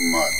mud.